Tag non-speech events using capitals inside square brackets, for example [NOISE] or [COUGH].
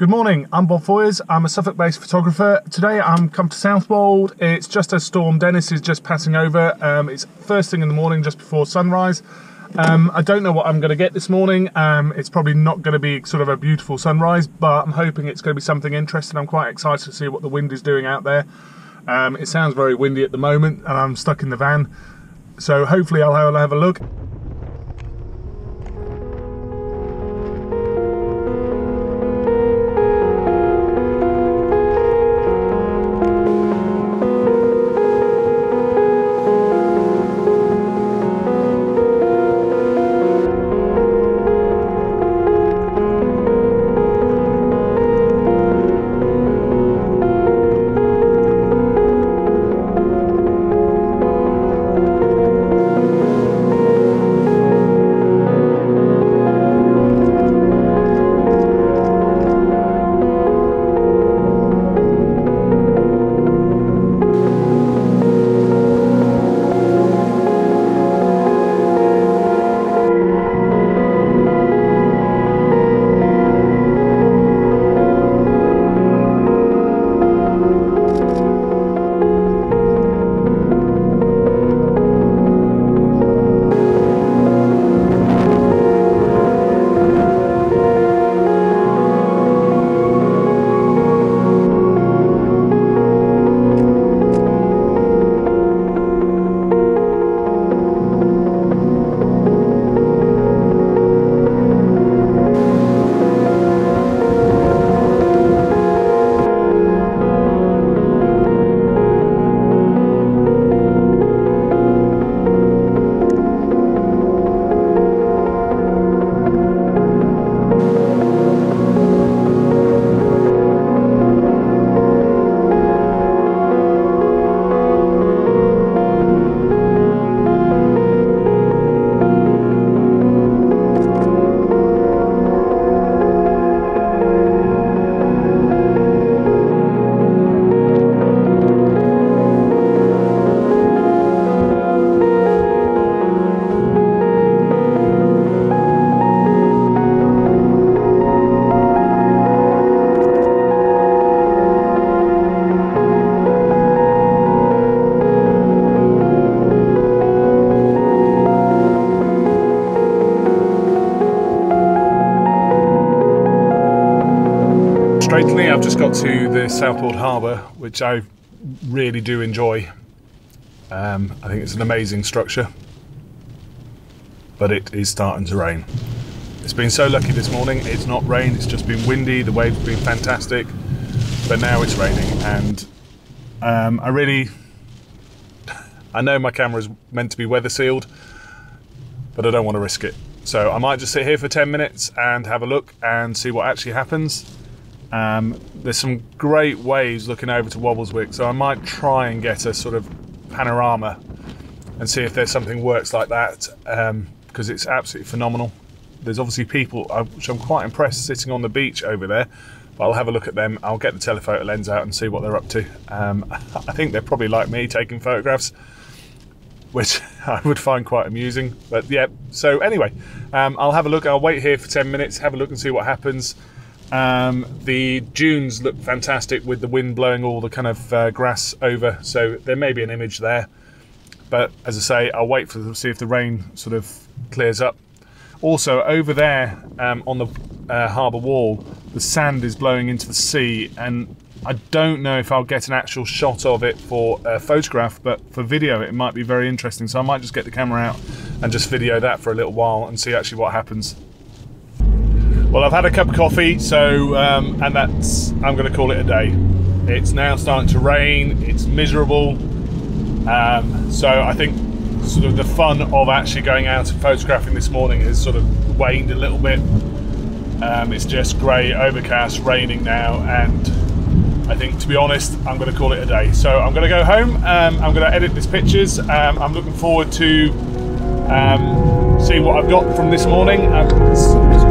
Good morning, I'm Bob Foyers. I'm a Suffolk based photographer. Today I'm come to Southwold. It's just as Storm Dennis is just passing over. Um, it's first thing in the morning, just before sunrise. Um, I don't know what I'm going to get this morning. Um, it's probably not going to be sort of a beautiful sunrise, but I'm hoping it's going to be something interesting. I'm quite excited to see what the wind is doing out there. Um, it sounds very windy at the moment, and I'm stuck in the van. So hopefully I'll have a look. Straightly, I've just got to the Southwold Harbour, which I really do enjoy. Um, I think it's an amazing structure, but it is starting to rain. It's been so lucky this morning, it's not rained, it's just been windy, the waves have been fantastic, but now it's raining, and um, I really, [LAUGHS] I know my camera is meant to be weather sealed, but I don't want to risk it. So I might just sit here for 10 minutes and have a look and see what actually happens. Um, there's some great waves looking over to Walberswick, so I might try and get a sort of panorama and see if there's something works like that um, because it's absolutely phenomenal. There's obviously people, uh, which I'm quite impressed, sitting on the beach over there. But I'll have a look at them. I'll get the telephoto lens out and see what they're up to. Um, [LAUGHS] I think they're probably like me, taking photographs, which [LAUGHS] I would find quite amusing. But yeah, so anyway, um, I'll have a look. I'll wait here for 10 minutes, have a look and see what happens. Um, the dunes look fantastic with the wind blowing all the kind of uh, grass over, so there may be an image there. But as I say, I'll wait for to see if the rain sort of clears up. Also, over there um, on the uh, harbour wall, the sand is blowing into the sea, and I don't know if I'll get an actual shot of it for a photograph, but for video, it might be very interesting. So I might just get the camera out and just video that for a little while and see actually what happens. Well, I've had a cup of coffee, so um, and that's I'm going to call it a day. It's now starting to rain. It's miserable. Um, so I think sort of the fun of actually going out and photographing this morning has sort of waned a little bit. Um, it's just grey, overcast, raining now, and I think to be honest, I'm going to call it a day. So I'm going to go home. Um, I'm going to edit these pictures. Um, I'm looking forward to um, see what I've got from this morning. Um,